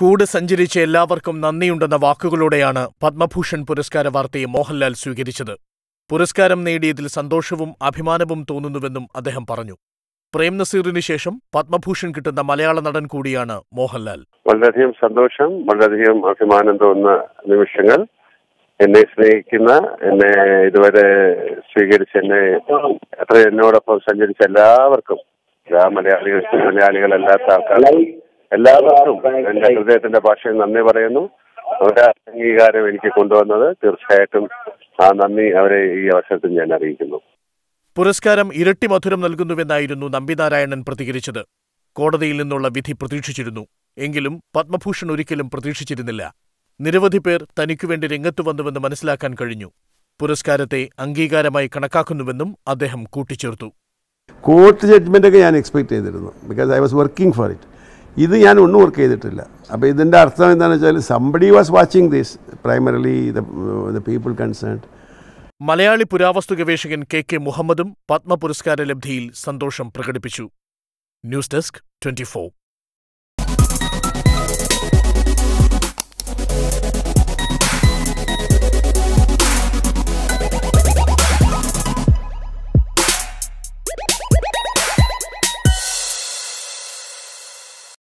കൂടെ സഞ്ചരിച്ച എല്ലാവർക്കും നന്ദിയുണ്ടെന്ന വാക്കുകളോടെയാണ് പത്മഭൂഷൺ പുരസ്കാര വാർത്തയെ മോഹൻലാൽ സ്വീകരിച്ചത്. പുരസ്കാരം നേടിയതിൽ സന്തോഷവും അഭിമാനവും തോന്നുന്നുവെന്നും അദ്ദേഹം പറഞ്ഞു. പ്രേം നസീറിന് ശേഷം പത്മഭൂഷൺ കിട്ടുന്ന മലയാള നടൻ കൂടിയാണ് മോഹൻലാൽ. വളരെയധികം സന്തോഷം വളരെയധികം അഭിമാനം തോന്നുന്ന നിമിഷങ്ങൾ. എന്നെ സ്നേഹിക്കുന്ന എന്നെ ഇതുവരെ സ്വീകരിച്ച എന്നെ അത്ര എന്നോടൊപ്പം സഞ്ചരിച്ച എല്ലാവർക്കും എല്ലാ മലയാളികൾ മലയാളികളല്ലാത്ത ആൾക്കാർക്കും എല്ലാവർക്കും എന്റെ ഹൃദയത്തിന്റെ ഭാഷയിൽ നന്ദി പറയുന്നു. അവരെ അംഗീകാരം എനിക്ക് കൊണ്ടുവന്നത് തീർച്ചയായിട്ടും ആ നന്ദി അവരെ ഈ അവസരത്തിൽ ഞാൻ അറിയിക്കുന്നു. പുരസ്കാരം ഇരട്ടി മധുരം നൽകുന്നുവെന്നായിരുന്നു നമ്പിനാരായണൻ പ്രതികരിച്ചത്. കോടതിയിൽ നിന്നുള്ള വിധി പ്രതീക്ഷിച്ചിരുന്നു. എങ്കിലും പത്മഭൂഷൺ ഒരിക്കലും പ്രതീക്ഷിച്ചിരുന്നില്ല. നിരവധി പേർ തനിക്കുവേണ്ടി രംഗത്തു വന്നുവെന്ന് മനസ്സിലാക്കാൻ കഴിഞ്ഞു. പുരസ്കാരത്തെ അംഗീകാരമായി കണക്കാക്കുന്നുവെന്നും അദ്ദേഹം കൂട്ടിച്ചേർത്തു. കോർട്ട് ജഡ്ജ്മെന്റൊക്കെ ഞാൻ എക്സ്പെക്ട് ചെയ്തിരുന്നു. Because I was working for it ഇത് ഞാൻ ഒന്നും വർക്ക് ചെയ്തിട്ടില്ല. അപ്പോൾ ഇതിന്റെ അർത്ഥം എന്താണെന്ന് വെച്ചാൽ somebody was watching this primarily the people concerned Malayali പുരാവസ്തു ഗവേഷകൻ കെ കെ മുഹമ്മദും പത്മ പുരസ്കാര ലബ്ധിയിൽ സന്തോഷം പ്രകടിപ്പിച്ചു. News desk twenty